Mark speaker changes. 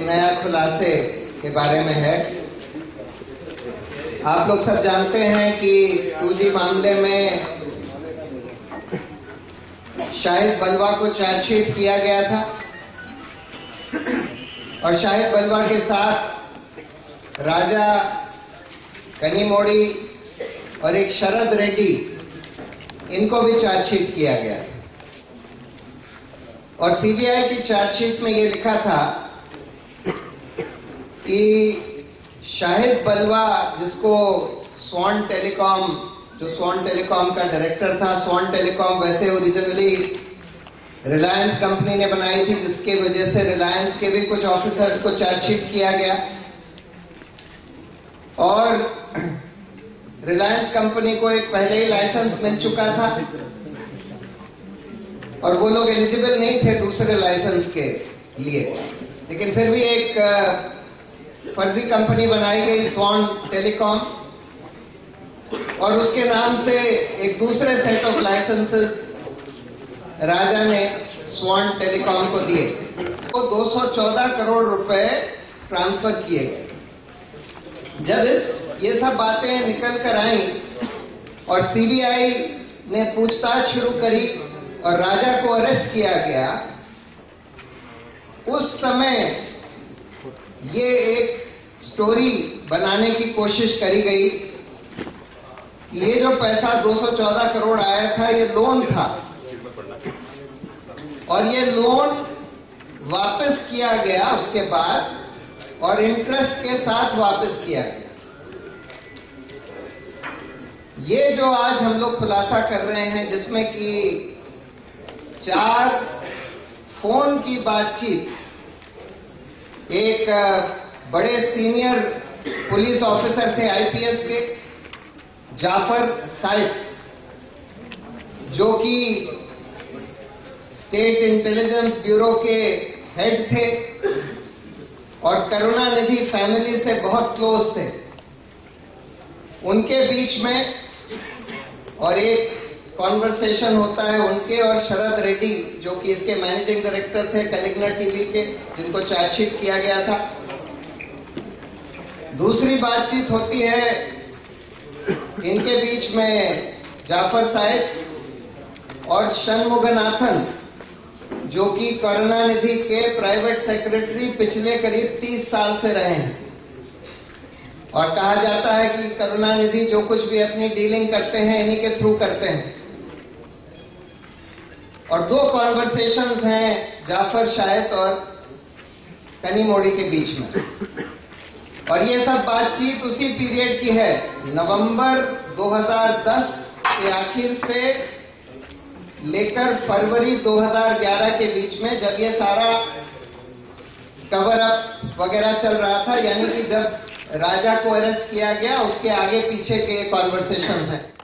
Speaker 1: नया खुलासे के बारे में है। आप लोग सब जानते हैं कि टू जी मामले में शाहिद बलवा को चार्जशीट किया गया था। और शाहिद बलवा के साथ राजा कनीमोड़ी और एक शरद रेड्डी, इनको भी चार्जशीट किया गया। और सीबीआई की चार्जशीट में ये लिखा था कि शाहिद बलवा, जिसको स्वॉन टेलीकॉम जो स्वॉन टेलीकॉम का डायरेक्टर था स्वॉन टेलीकॉम वैसे ओरिजिनली रिलायंस कंपनी ने बनाई थी, जिसके वजह से रिलायंस के भी कुछ ऑफिसर्स को चार्जशीट किया गया। और रिलायंस कंपनी को एक पहले ही लाइसेंस मिल चुका था। और वो लोग एलिजिबल नहीं थे दूसरे लाइसेंस के लिए। लेकिन फिर भी एक फर्जी कंपनी बनाई गई स्वॉन टेलीकॉम और उसके नाम से एक दूसरे सेट ऑफ़ लाइसेंसेस राजा ने स्वान टेलीकॉम को दिए। वो तो 214 करोड़ रुपए ट्रांसफ़र किए। गए जब ये सब बातें निकल कर आई और सीबीआई ने पूछताछ शुरू करी और राजा को अरेस्ट किया गया, उस समय ये एक स्टोरी बनाने की कोशिश करी गई। ये जो पैसा 214 करोड़ आया था, ये लोन था। और ये लोन वापस किया गया उसके बाद, और इंटरेस्ट के साथ वापस किया गया। ये जो आज हम लोग खुलासा कर रहे हैं, जिसमें कि चार फ़ोन की बातचीत। एक बड़े सीनियर पुलिस ऑफिसर थे आईपीएस के, जाफ़र साइफ जो कि स्टेट इंटेलिजेंस ब्यूरो के हेड थे और करुणानिधि फैमिली से बहुत क्लोज थे। उनके बीच में और एक कॉन्वर्सेशन होता है उनके और शरद रेड्डी, जो कि इसके मैनेजिंग डायरेक्टर थे कलिग्ना टीवी के, जिनको चार्जशीट किया गया था। दूसरी बातचीत होती है इनके बीच में जाफ़र साहेब और शनमुगनाथन जो कि करुणानिधि के प्राइवेट सेक्रेटरी पिछले करीब 30 साल से रहे हैं। और कहा जाता है कि करुणानिधि जो कुछ भी अपनी डीलिंग करते हैं, इन्हीं के थ्रू करते हैं। और दो कॉन्वर्सेशन हैं जाफ़र शायद और कनी मोड़ी के बीच में। और ये सब बातचीत उसी पीरियड की है, नवंबर 2010 के आखिर से लेकर फरवरी 2011 के बीच में जब ये सारा कवर अप वगैरह चल रहा था, यानी कि जब राजा को अरेस्ट किया गया, उसके आगे पीछे के कॉन्वर्सेशन है।